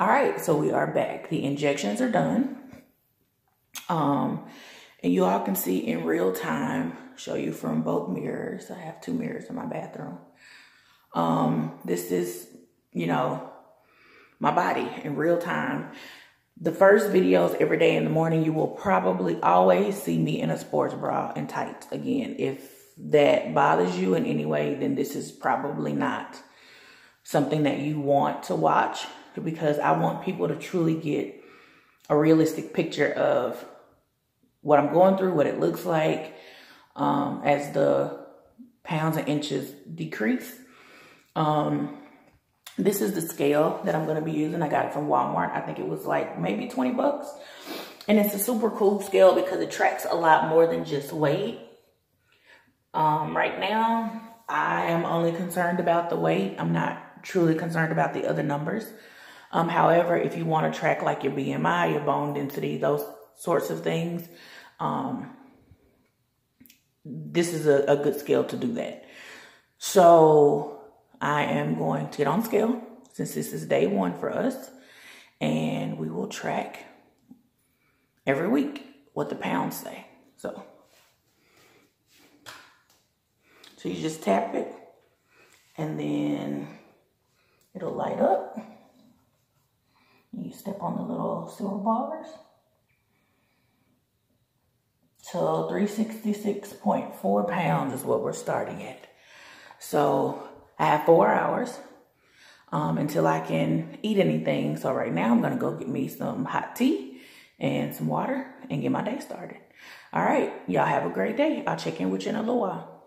All right, so we are back. The injections are done. Um, and you all can see in real time, show you from both mirrors. I have two mirrors in my bathroom. Um, this is, you know, my body in real time. The first videos every day in the morning, you will probably always see me in a sports bra and tights. Again, if that bothers you in any way, then this is probably not something that you want to watch because I want people to truly get a realistic picture of what I'm going through, what it looks like um, as the pounds and inches decrease. Um, this is the scale that I'm going to be using. I got it from Walmart. I think it was like maybe 20 bucks. And it's a super cool scale because it tracks a lot more than just weight. Um, right now, I am only concerned about the weight. I'm not truly concerned about the other numbers. Um, however, if you want to track like your BMI, your bone density, those sorts of things, um, this is a, a good scale to do that. So I am going to get on scale since this is day one for us. And we will track every week what the pounds say. So, so you just tap it and then it'll light up. Step on the little silver bars. So 366.4 pounds is what we're starting at. So I have four hours um, until I can eat anything. So right now I'm to go get me some hot tea and some water and get my day started. All right. Y'all have a great day. I'll check in with you in a little while.